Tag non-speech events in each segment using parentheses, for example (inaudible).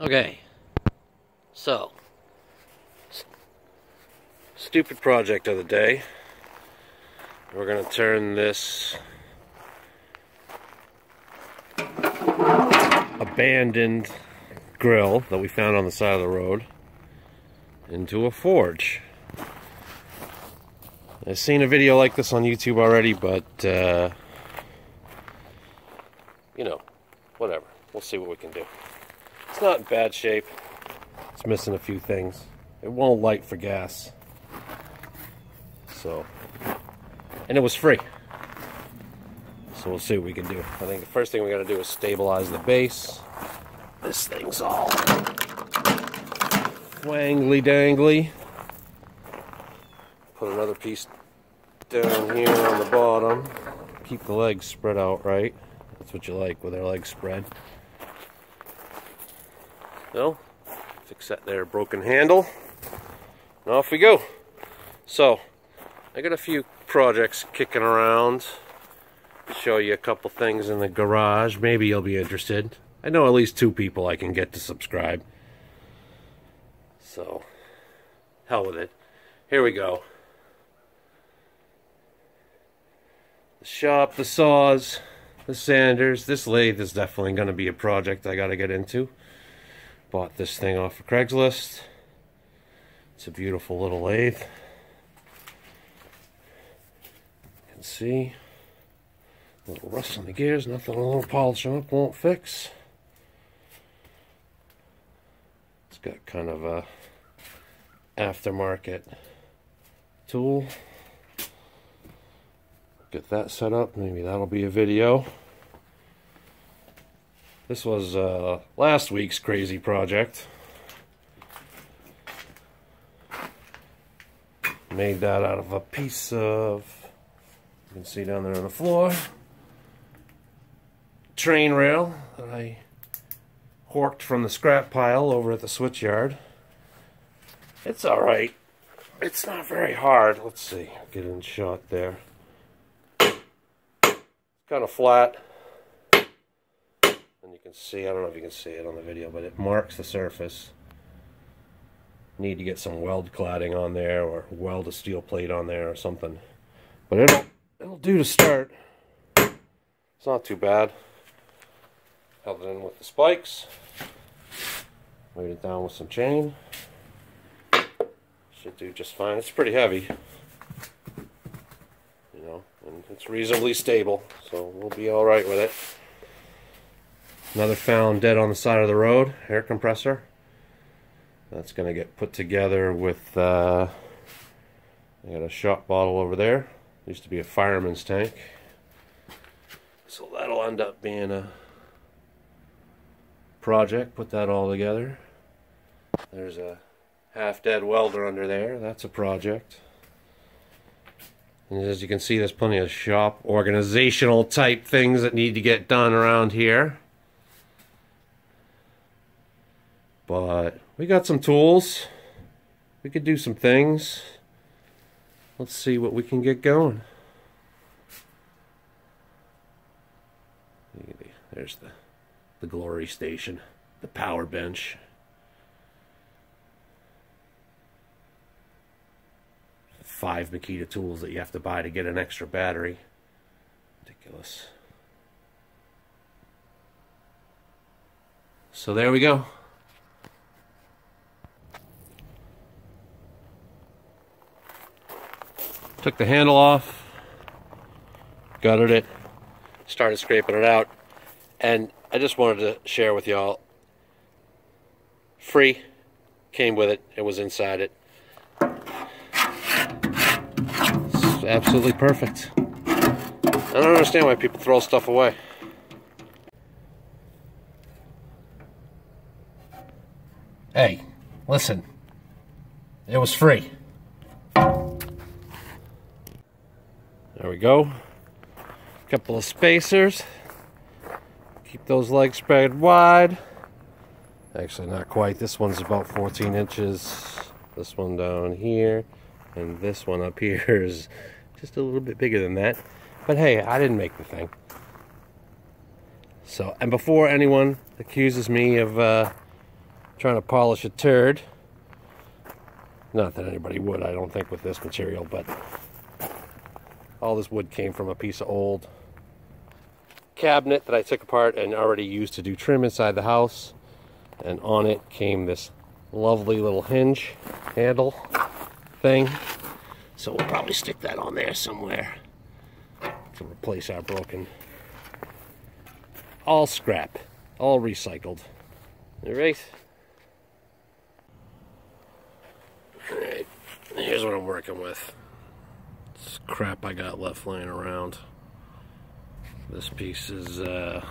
Okay, so, stupid project of the day. We're going to turn this abandoned grill that we found on the side of the road into a forge. I've seen a video like this on YouTube already, but, uh, you know, whatever. We'll see what we can do. It's not in bad shape. It's missing a few things. It won't light for gas. So, and it was free. So we'll see what we can do. I think the first thing we gotta do is stabilize the base. This thing's all wangly dangly. Put another piece down here on the bottom. Keep the legs spread out right. That's what you like with their legs spread. Fix that there broken handle. And off we go. So, I got a few projects kicking around. Show you a couple things in the garage. Maybe you'll be interested. I know at least two people I can get to subscribe. So, hell with it. Here we go. The shop, the saws, the sanders. This lathe is definitely going to be a project I got to get into. Bought this thing off of Craigslist. It's a beautiful little lathe. You can see a little rust on the gears, nothing a little polishing up won't fix. It's got kind of a aftermarket tool. Get that set up, maybe that'll be a video. This was uh, last week's crazy project. Made that out of a piece of, you can see down there on the floor, train rail that I horked from the scrap pile over at the switchyard. It's alright. It's not very hard. Let's see, get in shot there. Kind of flat and you can see, I don't know if you can see it on the video, but it marks the surface. Need to get some weld cladding on there or weld a steel plate on there or something. But it'll, it'll do to start. It's not too bad. Held it in with the spikes. Weight it down with some chain. Should do just fine. It's pretty heavy. You know, and it's reasonably stable, so we'll be alright with it. Another found dead on the side of the road, air compressor. That's going to get put together with, uh, I got a shot bottle over there. Used to be a fireman's tank. So that'll end up being a project, put that all together. There's a half-dead welder under there, that's a project. And as you can see, there's plenty of shop organizational type things that need to get done around here. But we got some tools. We could do some things. Let's see what we can get going. There's the, the glory station, the power bench. Five Makita tools that you have to buy to get an extra battery. Ridiculous. So there we go. Took the handle off, gutted it, started scraping it out, and I just wanted to share with y'all. Free, came with it, it was inside it. It's absolutely perfect. I don't understand why people throw stuff away. Hey, listen. It was free. There we go. Couple of spacers. Keep those legs spread wide. Actually, not quite. This one's about 14 inches. This one down here. And this one up (laughs) here is just a little bit bigger than that. But hey, I didn't make the thing. So, and before anyone accuses me of uh, trying to polish a turd. Not that anybody would, I don't think, with this material, but all this wood came from a piece of old cabinet that I took apart and already used to do trim inside the house. And on it came this lovely little hinge handle thing. So we'll probably stick that on there somewhere to replace our broken. All scrap, all recycled. All right. All right, here's what I'm working with. Crap I got left laying around. This piece is uh,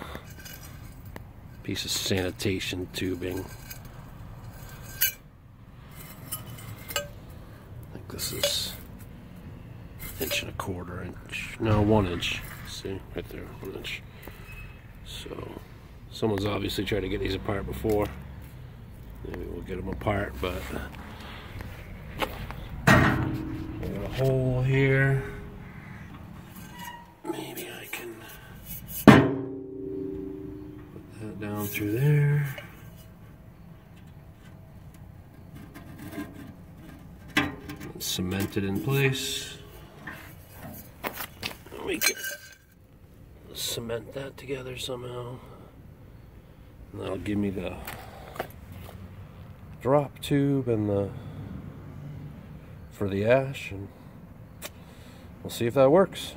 piece of sanitation tubing. I think this is inch and a quarter inch. No, one inch. See, right there, one inch. So, someone's obviously tried to get these apart before. Maybe we'll get them apart, but got a hole here. Maybe I can put that down through there. Cement it in place. We can cement that together somehow. And that'll give me the drop tube and the for the ash and we'll see if that works.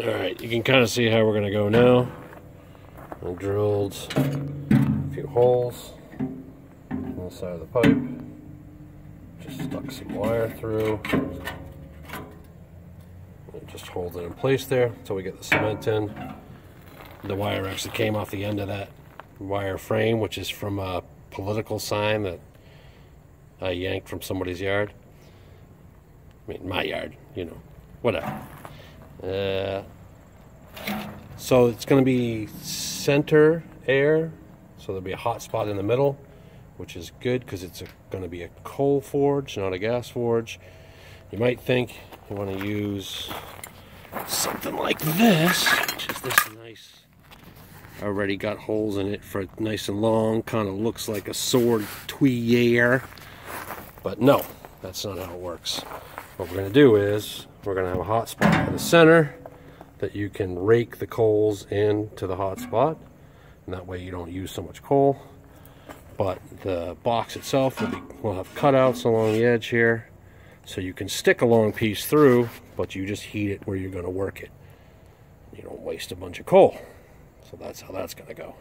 Alright, you can kind of see how we're to go now. I drilled a few holes on the side of the pipe. Just stuck some wire through. It just hold it in place there until we get the cement in. The wire actually came off the end of that wire frame, which is from a political sign that I yanked from somebody's yard. I mean, my yard, you know, whatever. Uh, so it's going to be center air, so there'll be a hot spot in the middle, which is good because it's going to be a coal forge, not a gas forge. You might think you want to use something like this, which is this nice, already got holes in it for nice and long, kind of looks like a sword tuyere. But no, that's not how it works. What we're going to do is we're going to have a hot spot in the center that you can rake the coals into the hot spot. And that way you don't use so much coal. But the box itself will, be, will have cutouts along the edge here. So you can stick a long piece through, but you just heat it where you're going to work it. You don't waste a bunch of coal. So that's how that's going to go.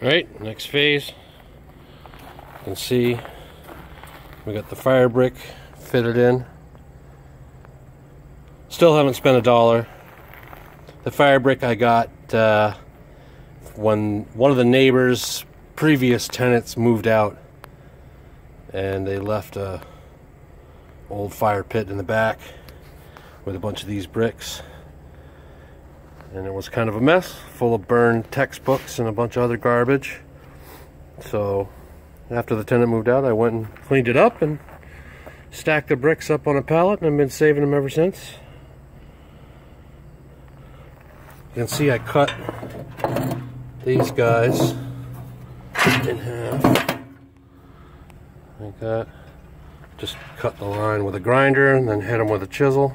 All right, next phase You can see we got the fire brick fitted in. Still haven't spent a dollar. The fire brick I got uh, when one of the neighbors' previous tenants moved out and they left a old fire pit in the back with a bunch of these bricks and it was kind of a mess full of burned textbooks and a bunch of other garbage so after the tenant moved out, I went and cleaned it up and stacked the bricks up on a pallet and I've been saving them ever since. You can see I cut these guys in half like that. Just cut the line with a grinder and then hit them with a chisel.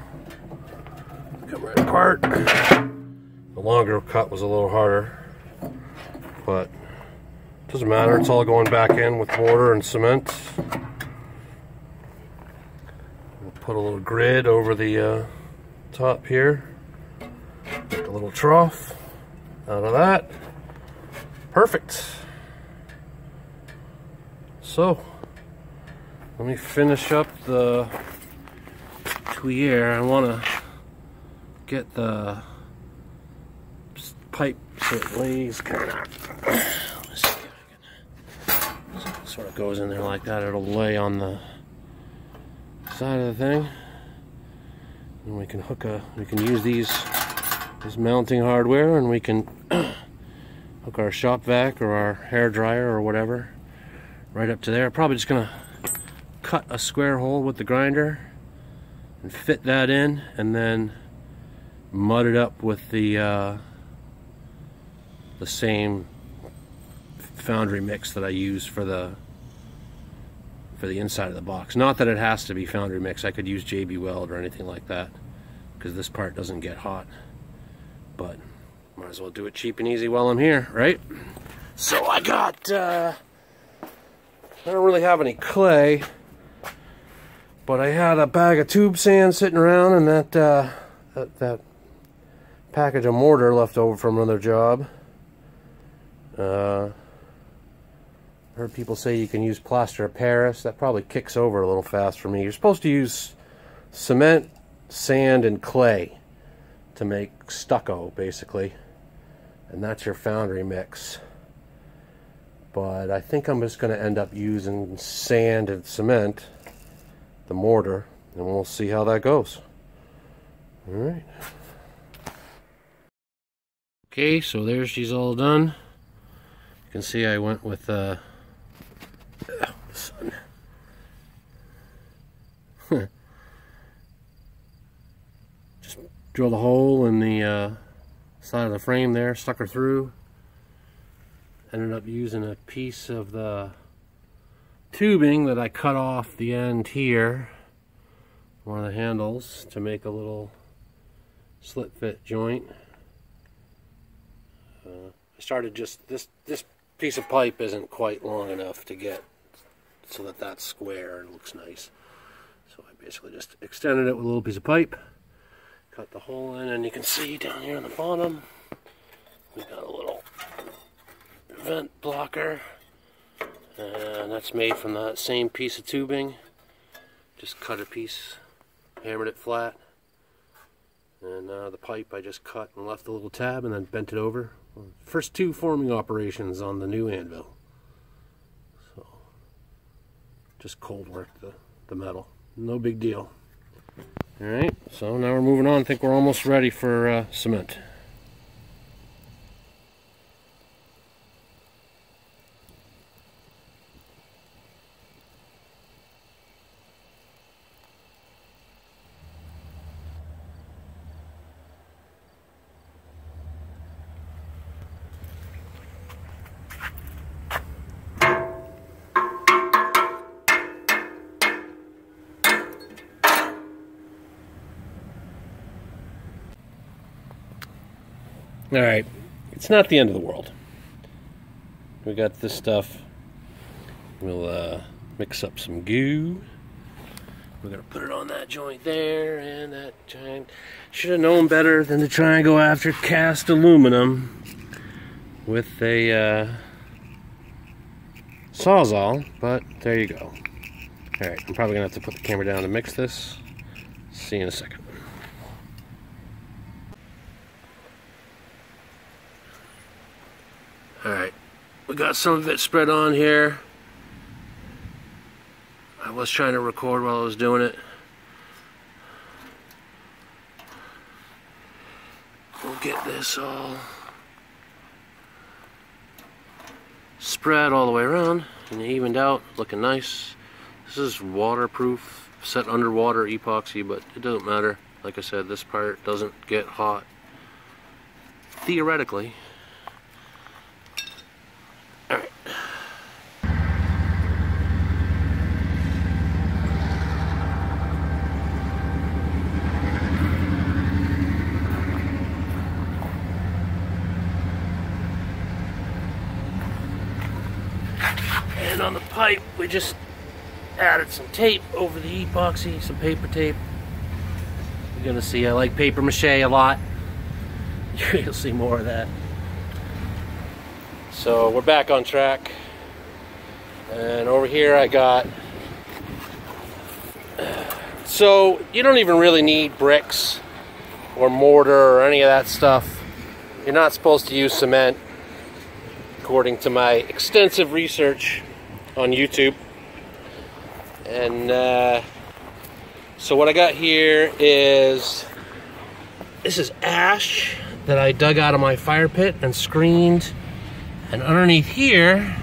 Come right apart. The longer cut was a little harder, but doesn't matter, it's all going back in with mortar and cement. We'll put a little grid over the uh, top here. Make a little trough out of that. Perfect. So, let me finish up the tuyere. I want to get the pipe so it lays kind of sort of goes in there like that. It'll lay on the side of the thing. And we can hook a, we can use these, this mounting hardware and we can (clears throat) hook our shop vac or our hair dryer or whatever right up to there. Probably just gonna cut a square hole with the grinder and fit that in and then mud it up with the uh, the same foundry mix that I use for the for the inside of the box. Not that it has to be foundry mix. I could use JB Weld or anything like that because this part doesn't get hot. But might as well do it cheap and easy while I'm here, right? So I got, uh, I don't really have any clay, but I had a bag of tube sand sitting around and that, uh, that, that package of mortar left over from another job. Uh, heard people say you can use plaster of Paris. That probably kicks over a little fast for me. You're supposed to use cement, sand, and clay to make stucco, basically. And that's your foundry mix. But I think I'm just going to end up using sand and cement, the mortar, and we'll see how that goes. Alright. Okay, so there she's all done. You can see I went with uh, Just drilled a hole in the uh, side of the frame there, stuck her through. Ended up using a piece of the tubing that I cut off the end here, one of the handles, to make a little slit fit joint. Uh, I started just this this piece of pipe isn't quite long enough to get so that that's square and looks nice. So I basically just extended it with a little piece of pipe, cut the hole in, and you can see down here on the bottom, we got a little vent blocker, and that's made from that same piece of tubing. Just cut a piece, hammered it flat, and uh, the pipe I just cut and left a little tab and then bent it over. First two forming operations on the new anvil just cold work the, the metal. No big deal. Alright, so now we're moving on. I think we're almost ready for uh, cement. All right, it's not the end of the world. We got this stuff. We'll uh, mix up some goo. We're gonna put it on that joint there and that giant. Should have known better than to try and go after cast aluminum with a uh, sawzall, but there you go. All right, I'm probably gonna have to put the camera down to mix this. See you in a second. Alright, we got some of it spread on here. I was trying to record while I was doing it. We'll get this all spread all the way around and evened out, looking nice. This is waterproof, set underwater epoxy, but it doesn't matter. Like I said, this part doesn't get hot. Theoretically, And on the pipe, we just added some tape over the epoxy, some paper tape. You're gonna see I like paper mache a lot. (laughs) You'll see more of that. So we're back on track. And over here I got so you don't even really need bricks or mortar or any of that stuff. You're not supposed to use cement according to my extensive research on YouTube. And uh, so what I got here is this is ash that I dug out of my fire pit and screened. And underneath here,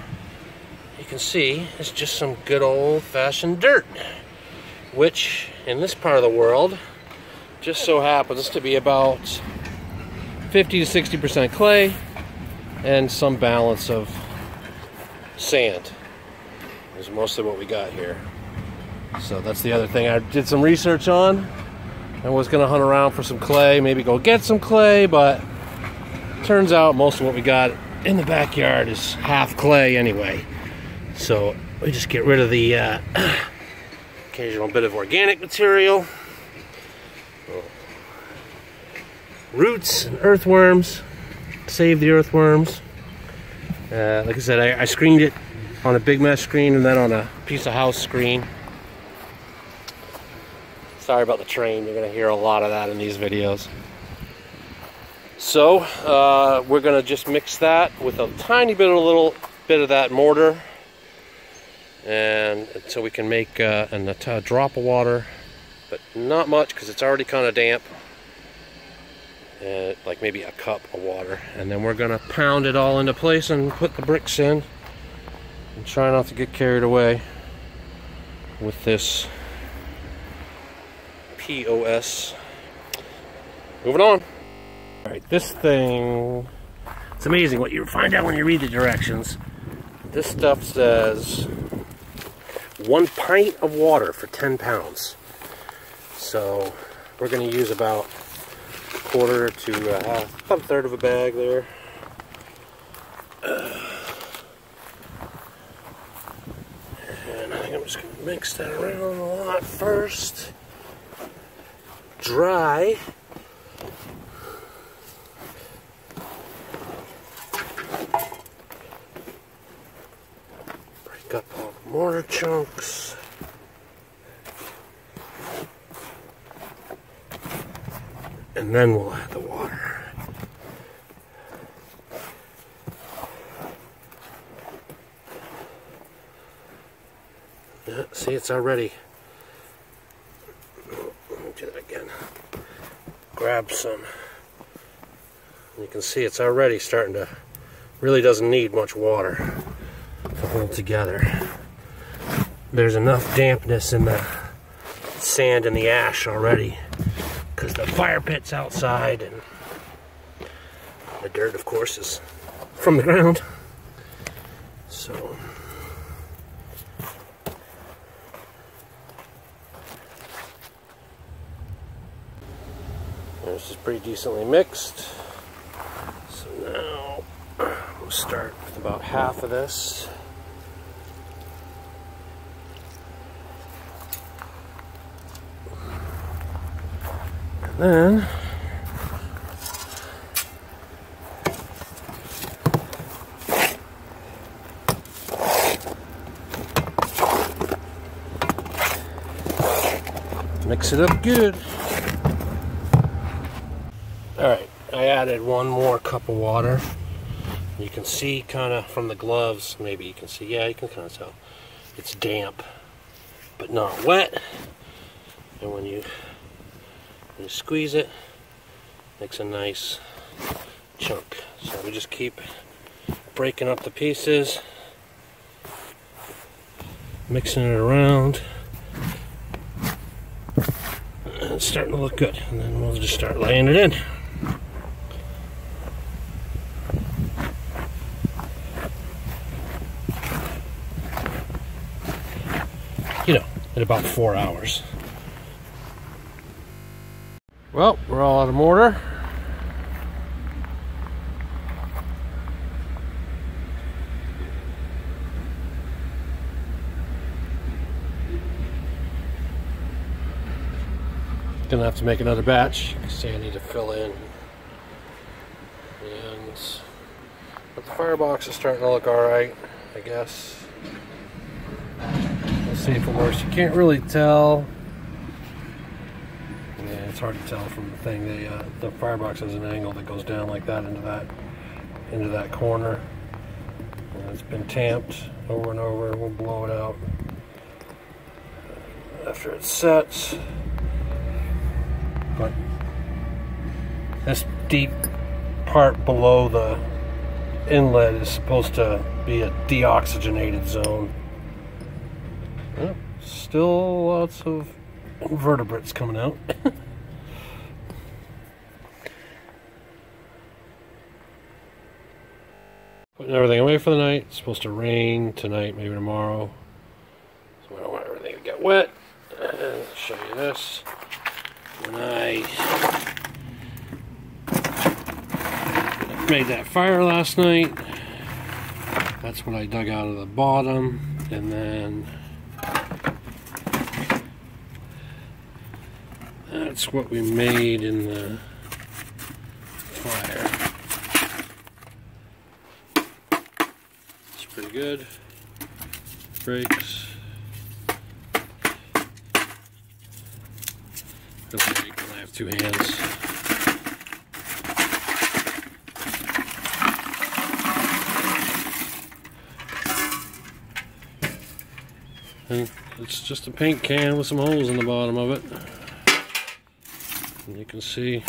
you can see it's just some good old fashioned dirt, which in this part of the world just so happens to be about 50 to 60% clay and some balance of sand is mostly what we got here. So that's the other thing I did some research on. I was gonna hunt around for some clay, maybe go get some clay, but turns out most of what we got in the backyard is half clay anyway. So we just get rid of the uh, (clears throat) occasional bit of organic material, roots and earthworms, save the earthworms. Uh, like I said, I, I screened it on a big mesh screen and then on a piece of house screen. Sorry about the train, you're gonna hear a lot of that in these videos. So, uh, we're gonna just mix that with a tiny bit of a little bit of that mortar. And so we can make uh, a drop of water but not much because it's already kind of damp. Uh, like maybe a cup of water. And then we're gonna pound it all into place and put the bricks in. And try not to get carried away with this POS moving on all right this thing it's amazing what you find out when you read the directions this stuff says one pint of water for 10 pounds. So we're going to use about a quarter to uh, half, about a third of a bag there. And I think I'm just going to mix that around a lot first. Dry. Mortar chunks. And then we'll add the water. Yeah, see, it's already. Do that again. Grab some. You can see it's already starting to, really doesn't need much water to hold together there's enough dampness in the sand and the ash already because the fire pit's outside and the dirt of course is from the ground. So this is pretty decently mixed. So now we'll start with about half of this then mix it up good. Alright, I added one more cup of water. You can see kind of from the gloves, maybe you can see, yeah, you can kind of tell. It's damp, but not wet. And when you you squeeze it, makes a nice chunk. So we just keep breaking up the pieces, mixing it around. And it's starting to look good. And then we'll just start laying it in. You know, in about four hours. Well, we're all out of mortar. Gonna have to make another batch. See, I need to fill in. And but the firebox is starting to look alright, I guess. Let's see if it works. You can't really tell it's hard to tell from the thing. The uh, the firebox has an angle that goes down like that into that into that corner. And it's been tamped over and over. We'll blow it out after it sets. But this deep part below the inlet is supposed to be a deoxygenated zone. still lots of invertebrates coming out. (laughs) everything away for the night. It's supposed to rain tonight, maybe tomorrow. So I don't want everything to get wet. And I'll show you this. When I made that fire last night, that's what I dug out of the bottom. And then that's what we made in the fire. It's pretty good. Brakes. Break when I have two hands. And it's just a paint can with some holes in the bottom of it. And you can see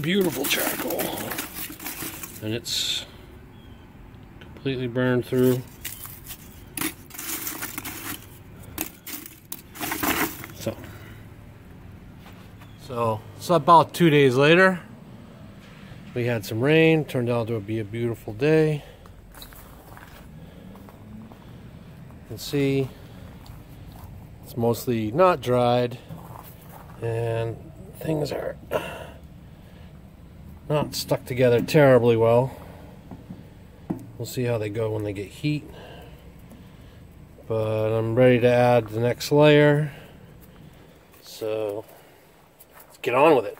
beautiful charcoal. And it's completely burned through. So, so it's about two days later. We had some rain, turned out to be a beautiful day. You can see it's mostly not dried and things are not stuck together terribly well. We'll see how they go when they get heat. But I'm ready to add the next layer. So let's get on with it.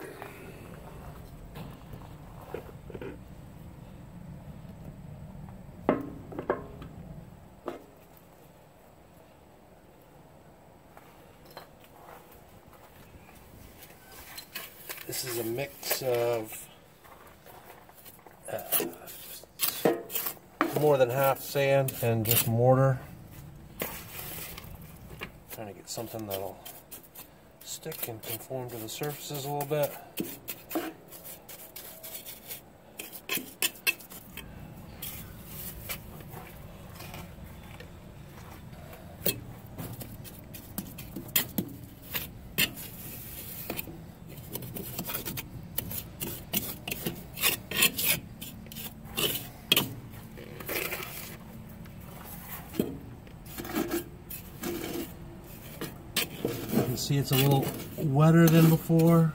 This is a mix of uh, more than half sand and just mortar. Trying to get something that'll stick and conform to the surfaces a little bit. can see it's a little wetter than before.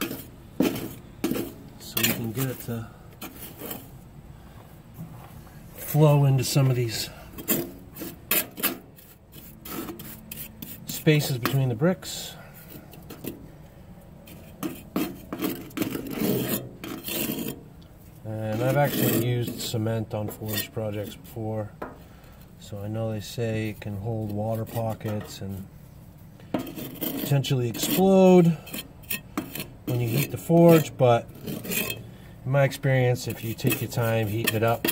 So we can get it to flow into some of these spaces between the bricks. And I've actually used cement on forge projects before. So I know they say it can hold water pockets and potentially explode when you heat the forge, but in my experience, if you take your time heating it up,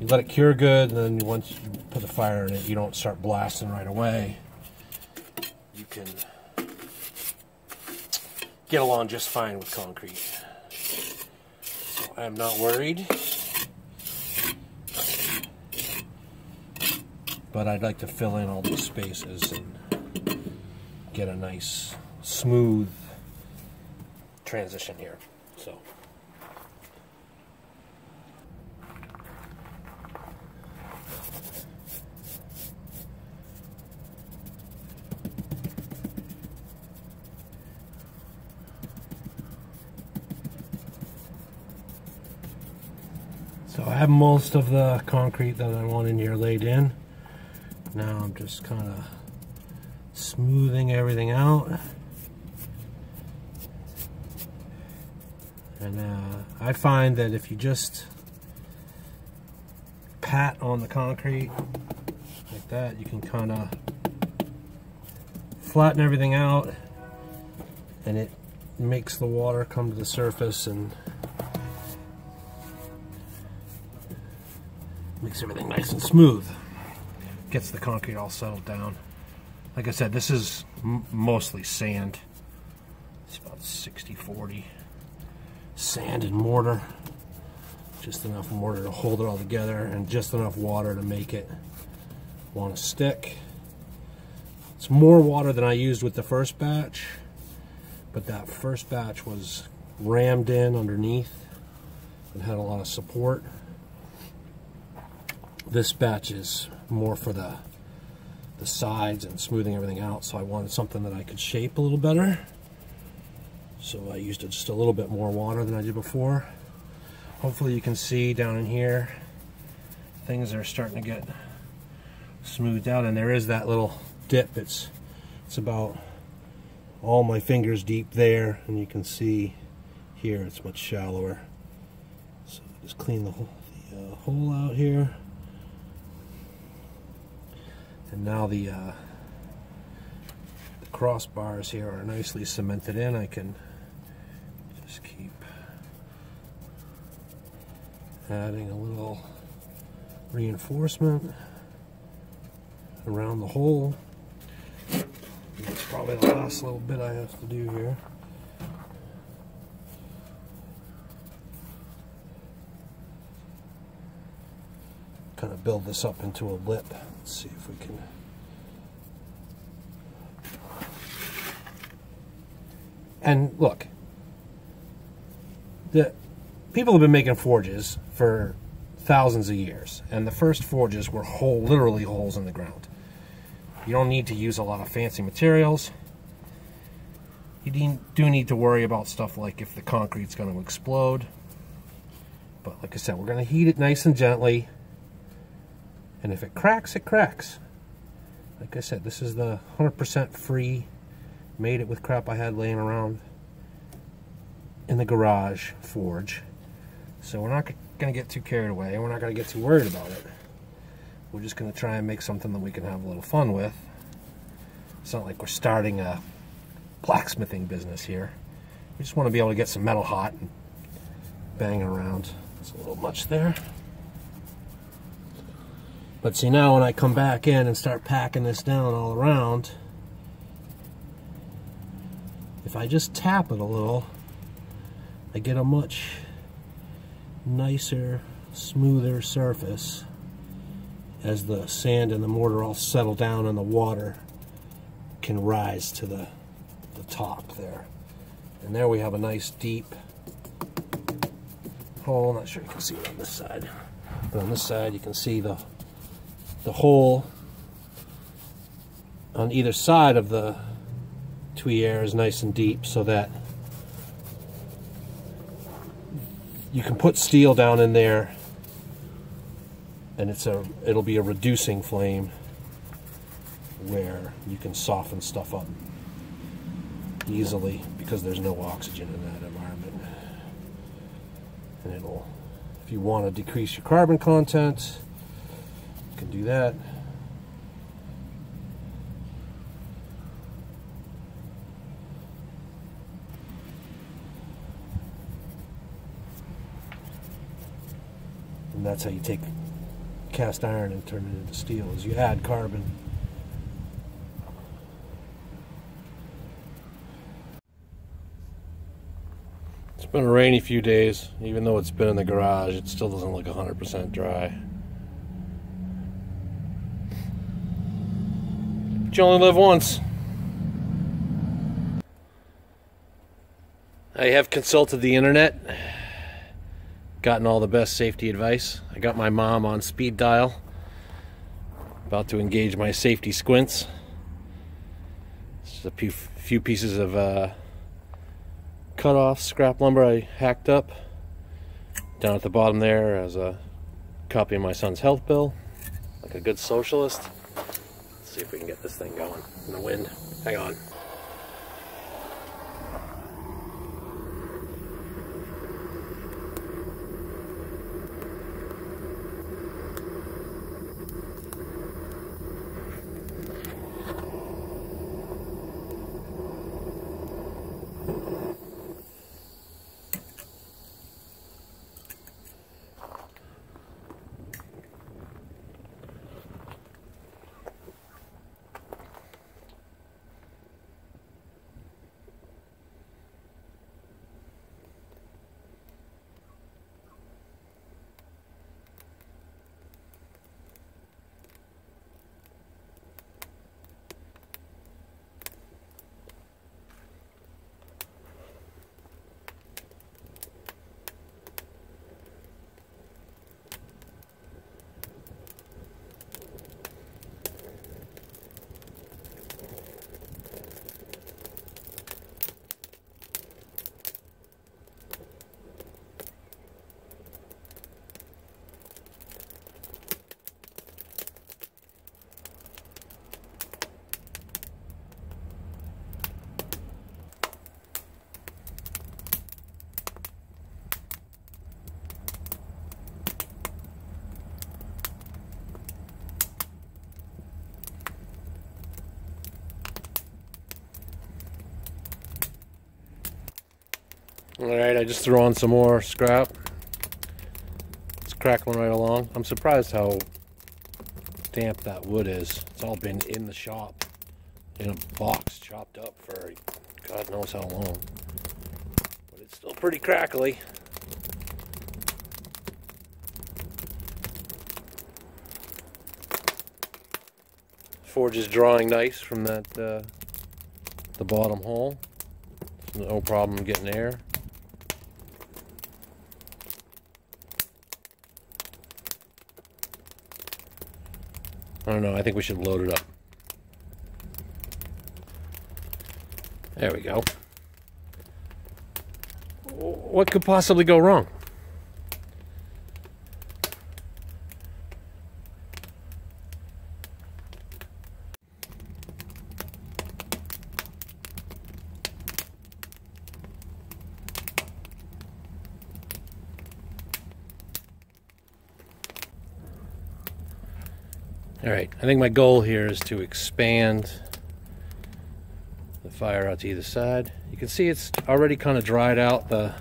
you let it cure good, and then once you put the fire in it, you don't start blasting right away. You can get along just fine with concrete. So I'm not worried. But I'd like to fill in all these spaces and get a nice smooth transition here. So. So I have most of the concrete that I want in here laid in. Now I'm just kind of smoothing everything out. And uh, I find that if you just pat on the concrete like that, you can kind of flatten everything out and it makes the water come to the surface and makes everything nice and smooth. Gets the concrete all settled down. Like I said, this is mostly sand. It's about 60-40. Sand and mortar. Just enough mortar to hold it all together and just enough water to make it want to stick. It's more water than I used with the first batch, but that first batch was rammed in underneath and had a lot of support. This batch is more for the the sides and smoothing everything out, so I wanted something that I could shape a little better. So I used just a little bit more water than I did before. Hopefully you can see down in here, things are starting to get smoothed out, and there is that little dip. It's, it's about all my fingers deep there, and you can see here it's much shallower. So just clean the, whole, the uh, hole out here. And now the, uh, the crossbars here are nicely cemented in. I can just keep uh, adding a little reinforcement around the hole. That's probably the last little bit I have to do here. Kind of build this up into a lip. Let's see if we can. And look, the people have been making forges for thousands of years, and the first forges were hole, literally holes in the ground. You don't need to use a lot of fancy materials. You do need to worry about stuff like if the concrete's going to explode. But like I said, we're going to heat it nice and gently. And if it cracks, it cracks. Like I said, this is the 100% free. Made it with crap I had laying around in the garage forge. So we're not going to get too carried away. and We're not going to get too worried about it. We're just going to try and make something that we can have a little fun with. It's not like we're starting a blacksmithing business here. We just want to be able to get some metal hot and bang around. It's a little much there. But see now when I come back in and start packing this down all around, if I just tap it a little, I get a much nicer, smoother surface as the sand and the mortar all settle down and the water can rise to the, the top there. And there we have a nice deep hole. Not sure you can see it on this side. But on this side you can see the the hole on either side of the tuyere is nice and deep so that you can put steel down in there and it's a it'll be a reducing flame where you can soften stuff up easily because there's no oxygen in that environment. And it'll if you want to decrease your carbon content you can do that that's how you take cast iron and turn it into steel is you add carbon It's been a rainy few days. Even though it's been in the garage, it still doesn't look 100% dry. But you only live once. I have consulted the internet gotten all the best safety advice. I got my mom on speed dial. About to engage my safety squints. Just a few, few pieces of uh, cut off scrap lumber I hacked up. Down at the bottom there as a copy of my son's health bill. Like a good socialist. Let's see if we can get this thing going in the wind. Hang on. Alright, I just threw on some more scrap. It's crackling right along. I'm surprised how damp that wood is. It's all been in the shop in a box chopped up for God knows how long. But it's still pretty crackly. Forge is drawing nice from that uh, the bottom hole. No problem getting air. I don't know, I think we should load it up. There we go. What could possibly go wrong? I think my goal here is to expand the fire out to either side. You can see it's already kind of dried out the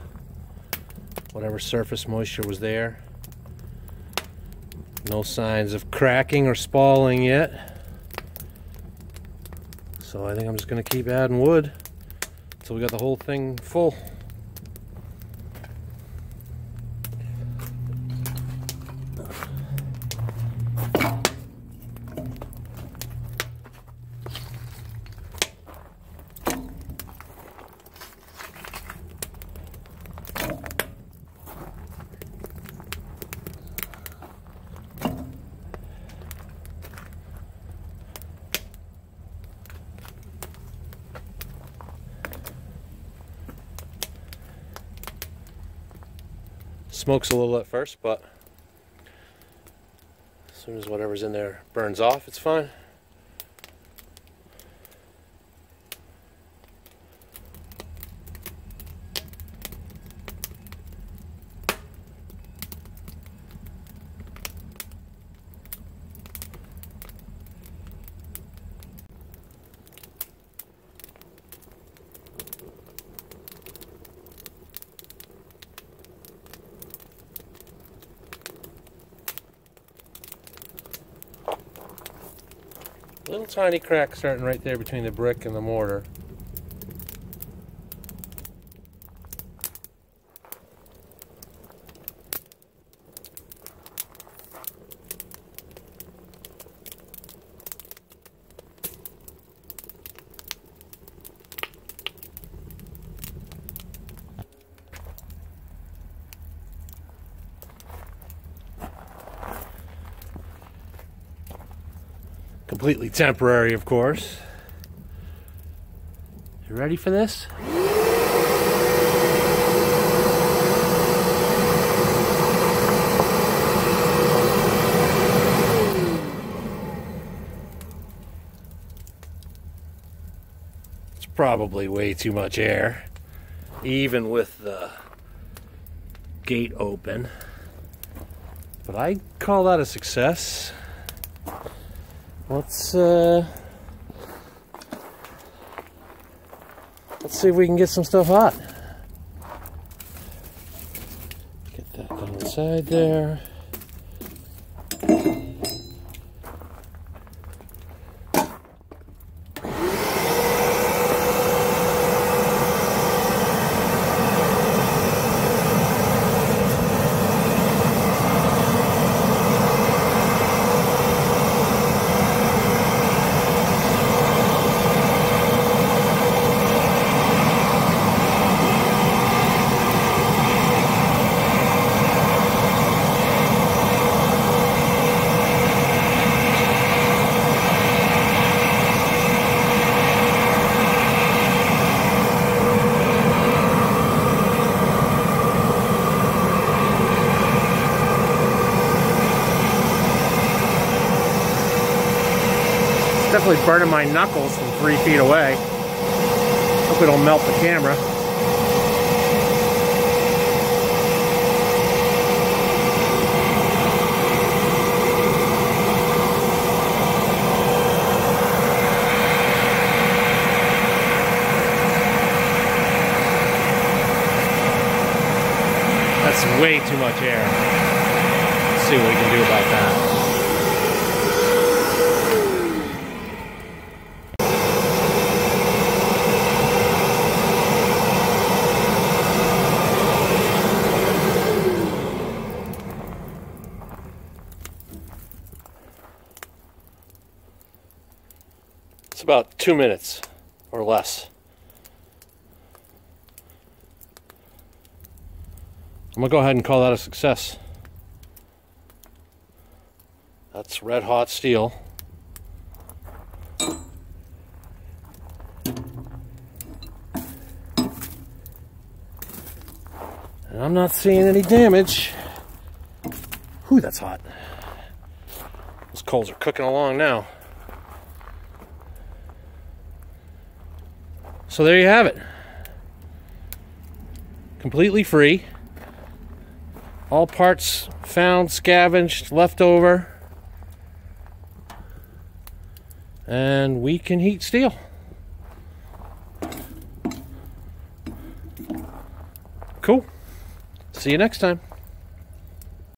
whatever surface moisture was there. No signs of cracking or spalling yet. So I think I'm just going to keep adding wood until we got the whole thing full. Smokes a little at first, but as soon as whatever's in there burns off, it's fine. Little tiny crack starting right there between the brick and the mortar. Completely temporary, of course. You ready for this? It's probably way too much air, even with the gate open. But I call that a success. Let's uh, let's see if we can get some stuff hot. Get that on the side there. definitely burning my knuckles from three feet away. Hope it'll melt the camera. That's way too much air. Let's see what we can do about that. About two minutes or less. I'm gonna go ahead and call that a success. That's red hot steel. And I'm not seeing any damage. Whew, that's hot. Those coals are cooking along now. So there you have it. Completely free. All parts found, scavenged, left over. And we can heat steel. Cool. See you next time.